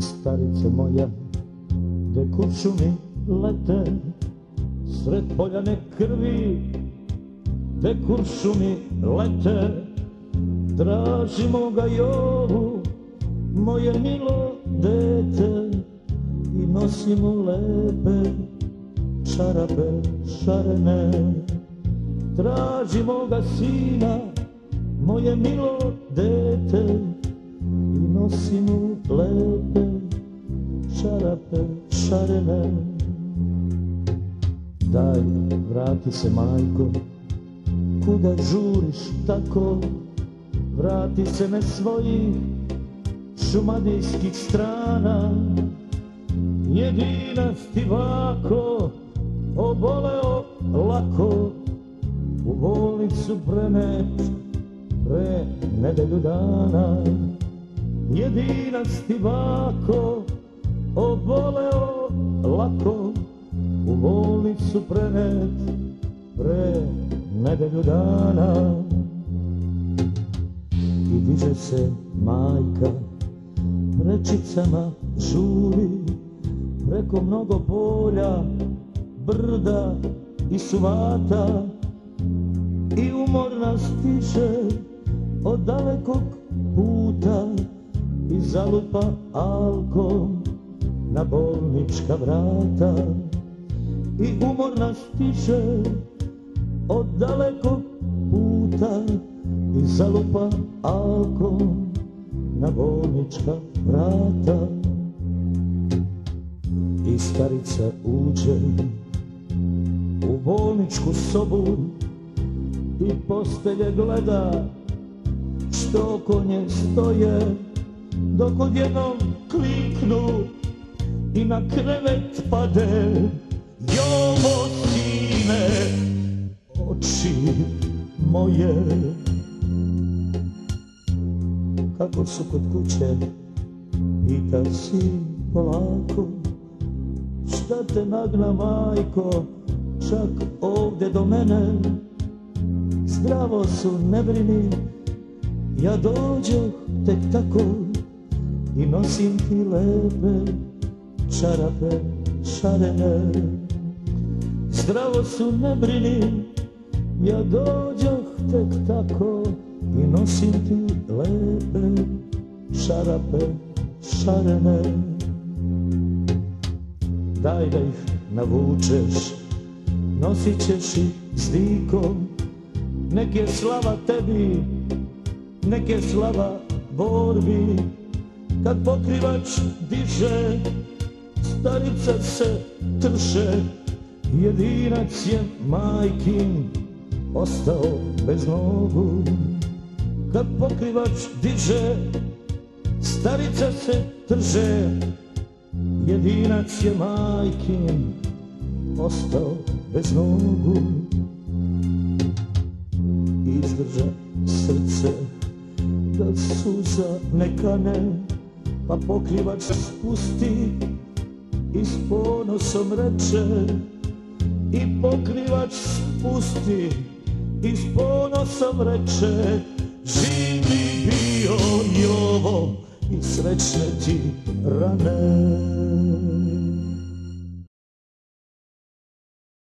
starice moja, gde kuršumi lete, sred poljane krvi, gde kuršumi lete, tražimo ga Jovu, moje milo dete, i nosimo lepe čarape šarene. Tražimo ga sina, moje milo dete, i nosimo lepe čarape šarene. Daj, vrati se majko, kuda žuriš tako, vrati se me svojih šumadijskih strana, jedina ti vako, oboleo lako, u bolnicu prenet pre nedelju dana. Jedina ti vako, oboleo lako, u bolnicu prenet pre nedelju dana. I diže se majka, prečicama žuri, preko mnogo polja, brda i suvata, i umorna stiže od dalekog zalupa alkom na bolnička vrata. I umorna stiže od dalekog puta i zalupa alkom na bolnička vrata. I starica uđe u bolničku sobu i postelje gleda što oko nje stoje dok odjednom kliknu i na krevet pade. Jovo sine oči moje. Kako su kod kuće pita si polako. Šta te nagna majko čak ovdje do mene? Zdravo su ne brini ja dođoh tek tako i nosim ti lepe čarape šarene. Zdravo su ne brini ja dođoh tek tako. I nosim ti lepe čarape šarene. Daj da ih navučeš nosit ćeš ih s dikom. Nek je slava tebi nek je slava borbi kad pokrivač diže starica se trše. Jedinac je majkin ostao bez nogu. Kad pokrivač diže starica se trže. Jedinac je majkin ostao bez nogu. Izdrža srce da suza ne kane pa pokrivač spusti i s ponosom reče i pokrivač spusti i s ponosom reče živi bio Jovo i srećne ti rane